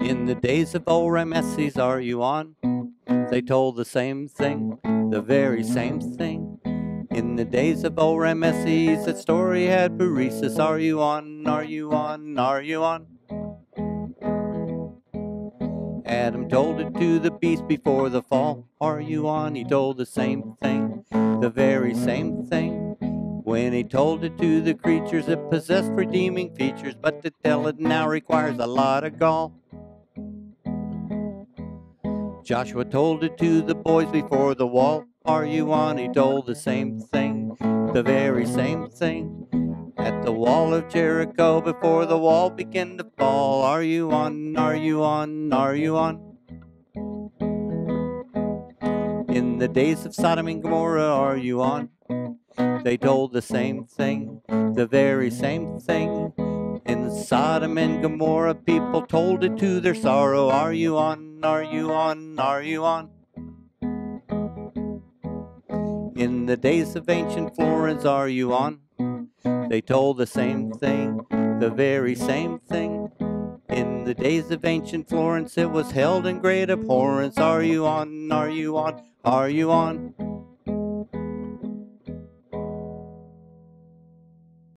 In the days of old Rameses, are you on? They told the same thing, the very same thing. In the days of old Rameses, that story had paresis. Are you on? Are you on? Are you on? Adam told it to the beast before the fall. Are you on? He told the same thing, the very same thing. When he told it to the creatures, it possessed redeeming features, but to tell it now requires a lot of gall. Joshua told it to the boys before the wall. Are you on? He told the same thing, the very same thing. At the wall of Jericho, before the wall began to fall. Are you on? Are you on? Are you on? In the days of Sodom and Gomorrah, are you on? They told the same thing, the very same thing. In Sodom and Gomorrah, people told it to their sorrow. Are you on? Are you on? Are you on? In the days of ancient Florence, are you on? They told the same thing, the very same thing. In the days of ancient Florence, it was held in great abhorrence. Are you on? Are you on? Are you on?